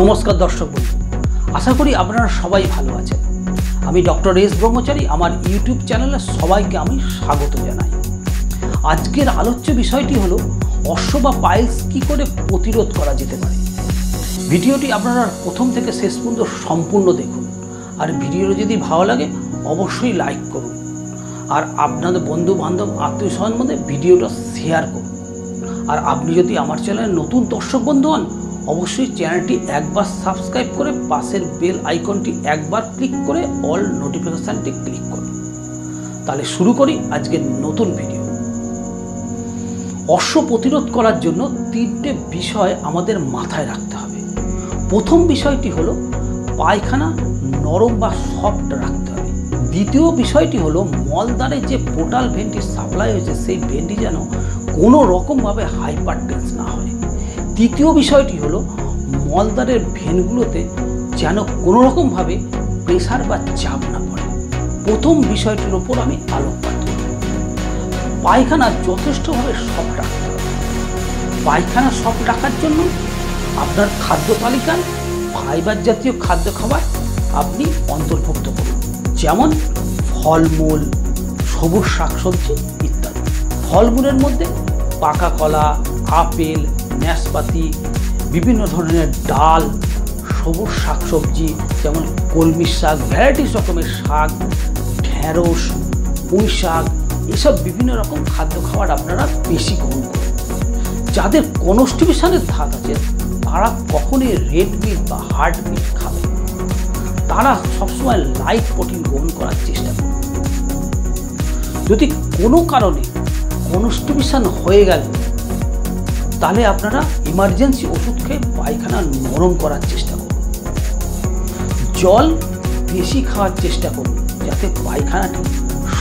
নমস্কার দর্শক বন্ধু। আশা করি আপনারা সবাই ভালো আছেন। আমি ডক্টর এস ব্রহ্মচারী, আমার ইউটিউব চ্যানেলে সবাইকে আমি স্বাগত জানাই। আজকের আলোচ্য বিষয়টি হলো, অশ্ব বা পাইলস কী করে প্রতিরোধ করা যেতে পারে? ভিডিওটি আপনারা প্রথম থেকে শেষ পর্যন্ত সম্পূর্ণ দেখুন। আর ভিডিওটি যদি ভালো লাগে, অবশ্যই লাইক করুন। আর আপনাদের বন্ধু বান্ধব আত্মীয় স্বজন মধ্যে ভিডিওটা শেয়ার করুন। আর আপনি যদি আমার চ্যানেলে নতুন দর্শক বন্ধু হন অবশ্যই চ্যানেলটি একবার সাবস্ক্রাইব করে পাশের বেল আইকনটি একবার ক্লিক করে অল নোটিফিকেশানটি ক্লিক করুন। তাহলে শুরু করি আজকের নতুন ভিডিও। অশ্ব প্রতিরোধ করার জন্য তিনটে বিষয় আমাদের মাথায় রাখতে হবে। প্রথম বিষয়টি হলো পায়খানা নরম বা সফট রাখতে হবে। দ্বিতীয় বিষয়টি হলো মলদ্বারে যে পোর্টাল ভেন্টি সাপ্লাই হয়েছে, সেই ভেন্টি যেন কোনো রকমভাবে হাইপার না হয়। তৃতীয় বিষয়টি হলো, মলদ্বারের ভেনগুলোতে যেন কোনো রকমভাবে প্রেশার বা চাপ না পড়ে। প্রথম বিষয়টির ওপর আমি আলোকপাত পায়খানা যথেষ্টভাবে সব রাখতে হবে। পায়খানা সব রাখার জন্য আপনার খাদ্য তালিকায় ফাইবার জাতীয় খাদ্য খাবার আপনি অন্তর্ভুক্ত করুন। যেমন ফলমূল, সবুজ শাকসবজি ইত্যাদি। ফলমূলের মধ্যে পাকা কলা, আপেল ন্যাসপাতি, বিভিন্ন ধরনের ডাল, সবুজ শাকসবজি, যেমন কলমি শাক ভ্যারাইটিস রকমের শাক, ঢেঁড়স, পুঁই শাক, এসব বিভিন্ন রকম খাদ্য খাবার আপনারা বেশি গ্রহণ করুন। যাদের কনস্টিপেশনের ধাত আছে, তারা কখনই রেড মিট বা হার্ড মিট খাবে তারা সবসময় লাইট প্রোটিন গ্রহণ করার চেষ্টা করবে যদি কোনো কারণে কনস্টিপেশন হয়ে গেল তাহলে আপনারা ইমার্জেন্সি ওষুধ খেয়ে পায়খানা নরম করার চেষ্টা করুন। জল বেশি খাওয়ার চেষ্টা করুন, যাতে পায়খানাটি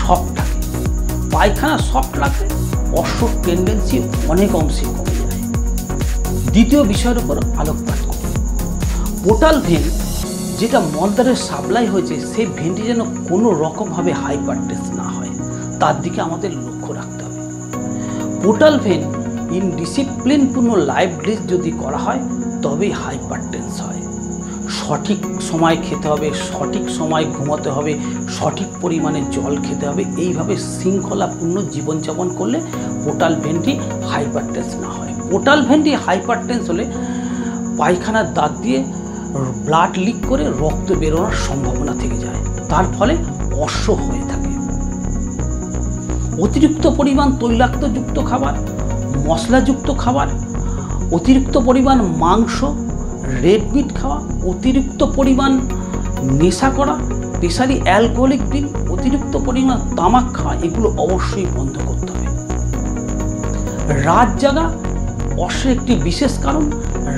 সফট থাকে। পায়খানা সফট রাখলে অশ্বর টেন্ডেন্সি অনেক অংশে কমে যায়। দ্বিতীয় বিষয়ের উপর আলোকপাত করুন। পোর্টাল ভেন, যেটা মলদ্বারের সাপ্লাই হয়েছে, সেই ভেনটি যেন কোনো রকমভাবে হাইপারটেন্স না হয়, তার দিকে আমাদের লক্ষ্য রাখতে হবে। পোর্টাল ভেন ইনডিসিপ্লিনপূর্ণ লাইফ ড্রেস যদি করা হয়, তবেই হাইপারটেন্স হয়। সঠিক সময় খেতে হবে, সঠিক সময় ঘুমাতে হবে, সঠিক পরিমাণে জল খেতে হবে, এইভাবে শৃঙ্খলাপূর্ণ জীবনযাপন করলে পোর্টাল ভেনটি হাইপারটেন্স না হয়। পোর্টাল ভেনটি হাইপারটেন্স হলে পায়খানার দাঁত দিয়ে ব্লাড লিক করে রক্ত বেরোনোর সম্ভাবনা থেকে যায়। তার ফলে অশ্ব হয়ে থাকে। অতিরিক্ত পরিমাণ তৈলাক্তযুক্ত খাবার মশলাযুক্ত খাবার, অতিরিক্ত পরিমাণ মাংস রেড মিট খাওয়া, অতিরিক্ত পরিমাণ নেশা করা স্পেশালি অ্যালকোহলিক ড্রিঙ্ক অতিরিক্ত পরিমাণ তামাক খাওয়া, এগুলো অবশ্যই বন্ধ করতে হবে। রাত জাগা অশ্বের একটি বিশেষ কারণ,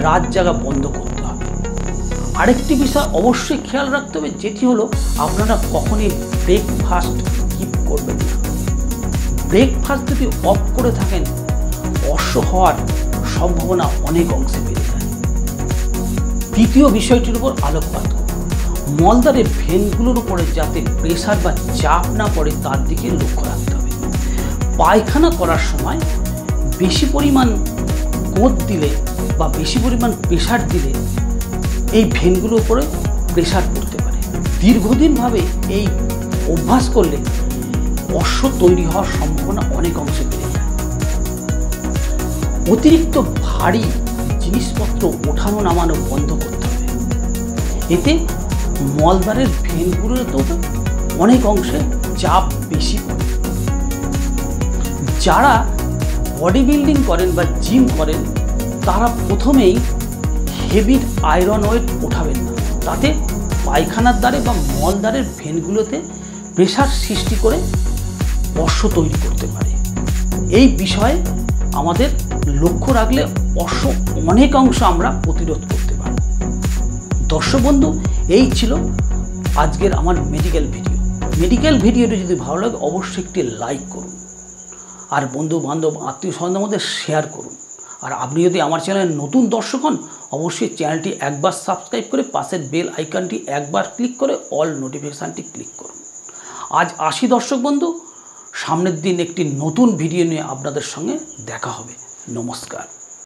রাত জাগা বন্ধ করতে হবে। আরেকটি বিষয় অবশ্যই খেয়াল রাখতে হবে, যেটি হলো আপনারা কখনই ব্রেকফাস্ট স্কিপ করবেন ব্রেকফাস্ট যদি অফ করে থাকেন অশ্ব হওয়ার সম্ভাবনা অনেক অংশে বেড়ে যায়। তৃতীয় বিষয়টির উপর আলোকপাত। করুন মলদারের ভেনগুলোর উপরে যাতে প্রেশার বা চাপ না পড়ে, তার দিকে লক্ষ্য রাখতে হবে। পায়খানা করার সময় বেশি পরিমাণ কোদ দিলে বা বেশি পরিমাণ প্রেশার দিলে এই ভেনগুলোর উপরে প্রেশার পড়তে পারে। দীর্ঘদিনভাবে এই অভ্যাস করলে অশ্ব তৈরি হওয়ার সম্ভাবনা অনেক অংশে বেড়ে অতিরিক্ত ভারী জিনিসপত্র ওঠানো নামানো বন্ধ করতে হবে। এতে মলদ্বারের ভেনগুলোতেও অনেক অংশে চাপ বেশি পড়ে। যারা বডি বিল্ডিং করেন বা জিম করেন, তারা প্রথমেই হেভি আয়রন ওয়েট ওঠাবেন না। তাতে পায়খানার দ্বারে বা মলদ্বারের ভেনগুলোতে প্রেশার সৃষ্টি করে বর্ষ তৈরি করতে পারে। এই বিষয়ে আমাদের লক্ষ্য রাখলে অশ্ব অনেক অংশ আমরা প্রতিরোধ করতে পারব। দর্শক বন্ধু, এই ছিল আজকের আমার মেডিকেল ভিডিও মেডিকেল ভিডিওটি যদি ভালো লাগে, অবশ্যই একটি লাইক করুন। আর বন্ধু বান্ধব আত্মীয় স্বজনের মধ্যে শেয়ার করুন। আর আপনি যদি আমার চ্যানেলে নতুন দর্শক হন, অবশ্যই চ্যানেলটি একবার সাবস্ক্রাইব করে পাশের বেল আইকনটি একবার ক্লিক করে অল নোটিফিকেশানটি ক্লিক করুন। আজ আসি দর্শক বন্ধু, সামনের দিন একটি নতুন ভিডিও নিয়ে আপনাদের সঙ্গে দেখা হবে। নমস্কার